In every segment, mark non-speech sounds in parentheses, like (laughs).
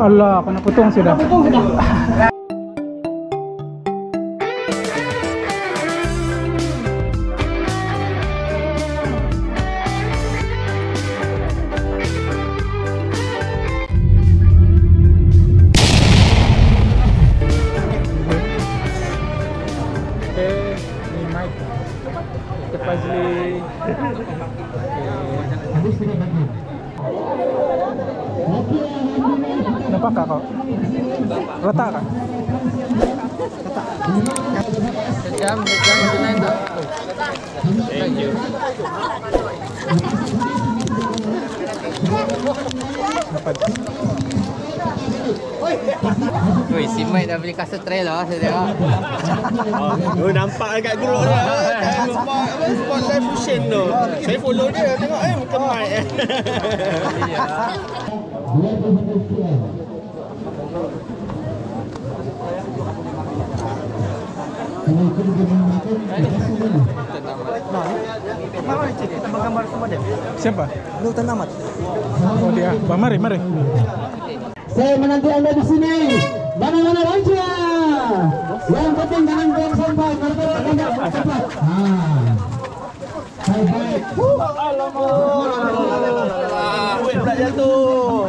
Allah, kena potong sudah. (laughs) Oke, Thank you. Dapat. Woi, si Mike dah beli kasut trailer saya tengok. Oh, nampak dekat grup dia. Kan spot, apa, spot live fusion tu. Saya follow dia, tengok eh muka (laughs) Siapa? Sultan Ahmad. Oh dia. Bah, mari, mari. Saya menanti Anda di sini. Mana-mana aja. Yang penting jangan buang sampah. Martabak Anda buang sampah. Ah. Baik-baik. Weh, pula jatuh.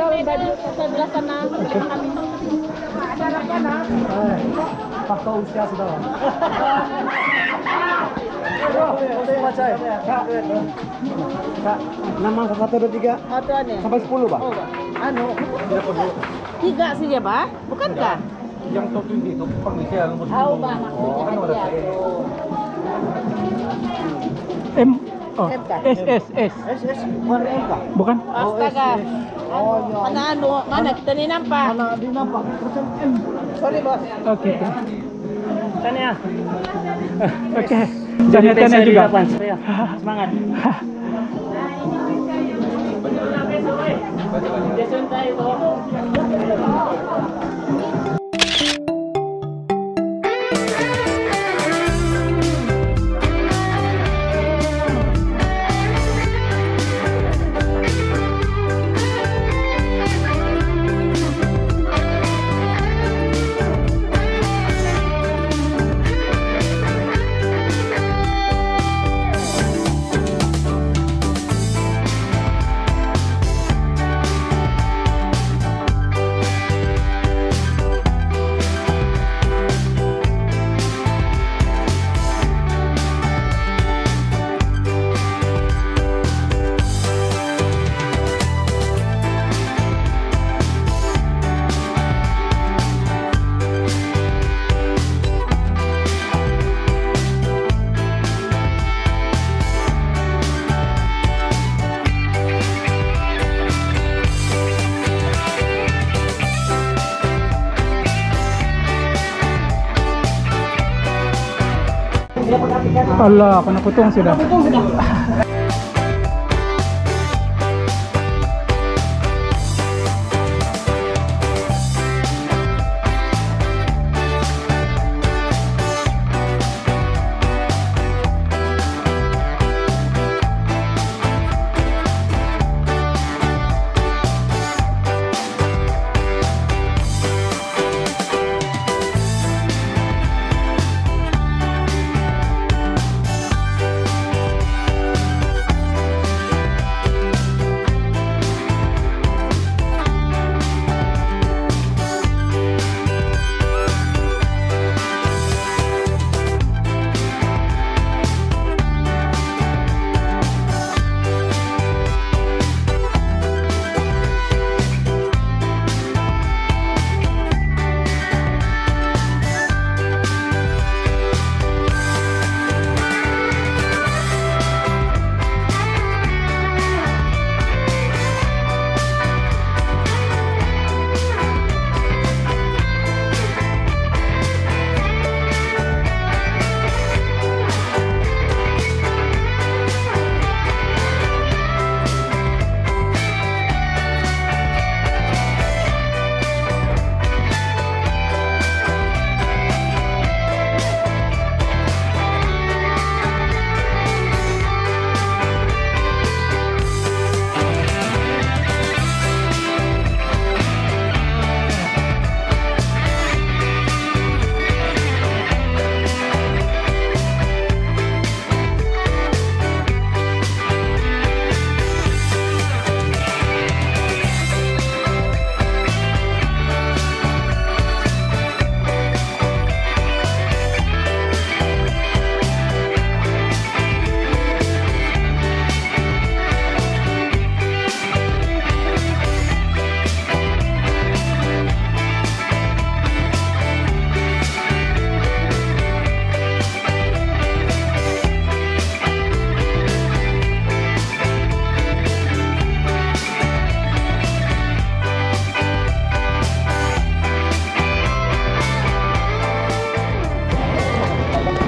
Oh, 9. Ambil modal baju sebelah sana. Motornya. Sampai 10, Pak. Oh, anu. Tiga sih ya, Pak? Bukan kan? Yang top tinggi, top pengisian nomor 10. Oh, Pak, maksudnya aja. Oh. M. Oh. M kah? S S S. Bukan? Astaga. Mana anu? Mana kita ni nampak? Mana di nampak? Sorry, Bos. Oke. Tanya. Oke. Tanya tanya juga. Semangat. Allah, kanakutong sila. Kanakutong sila.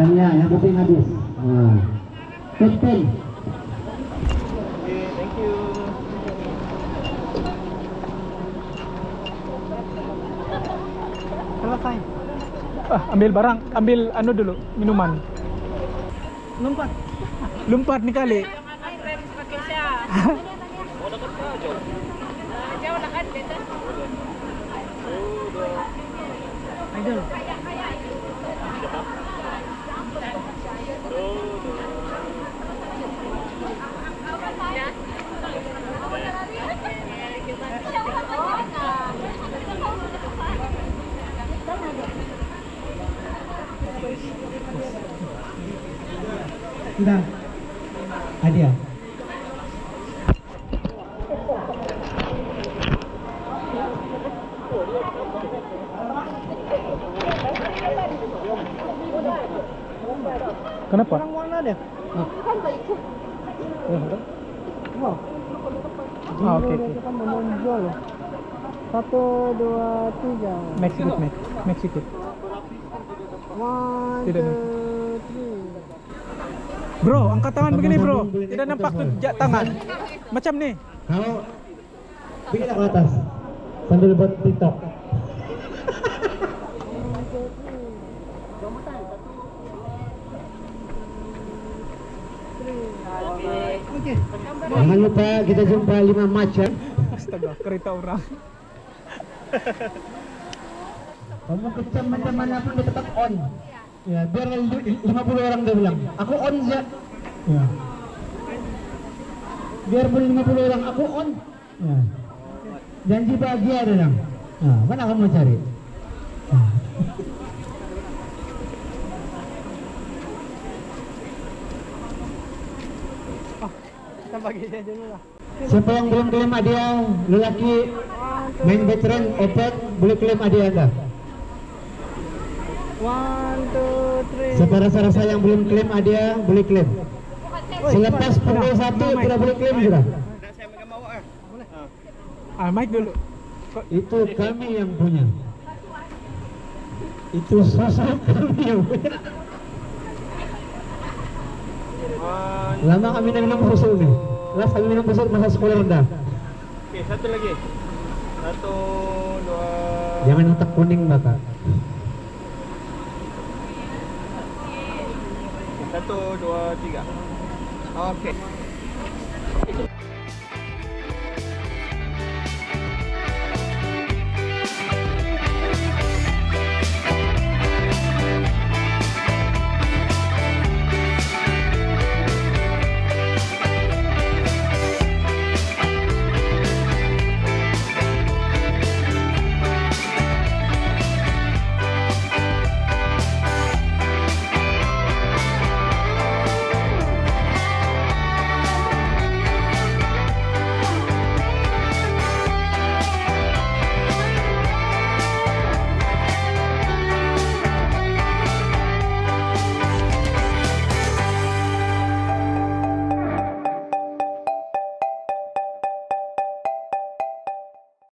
Tania, yang penting habis. Nah. Captain. Selesai. Ah, ambil barang, ambil anu dulu, minuman. Lompat. Lompat nih kali. Sudah. Hadiah. Kenapa? Ah, oke, oke. Satu, dua, tiga. Max ikut, Max. Max ikut. One, Tidak, two, three. Bro, angkat tangan begini, bro. Tidak nampak ja- tangan. Macam nih. Kalau bikin ke atas sambil buat TikTok. Jangan lupa kita jumpa lima match ya. Astaga, kereta orang. Kamu kecam macam mana pun tetap on. Ya, biar li- 50 orang dia bilang, aku on ya. Ya. Biar pun 50 orang aku on. Ya. Janji bahagia dia bilang. Nah, mana kamu cari? Dulu lah. Siapa yang belum klaim hadiah lelaki main veteran opet boleh klaim hadiah anda. One, two, three. Siapa rasa-rasa yang belum klaim hadiah boleh klaim. Selepas pukul satu sudah boleh klaim sudah. Ah, mic dulu. Itu kami yang punya. Itu sosok (laughs) kami yang punya. Lama kami minum susu nih. Last kami minum susu masa sekolah rendah. Okey, satu lagi. Satu, dua, Jangan otak kuning bapak. Satu, dua, tiga. Okey.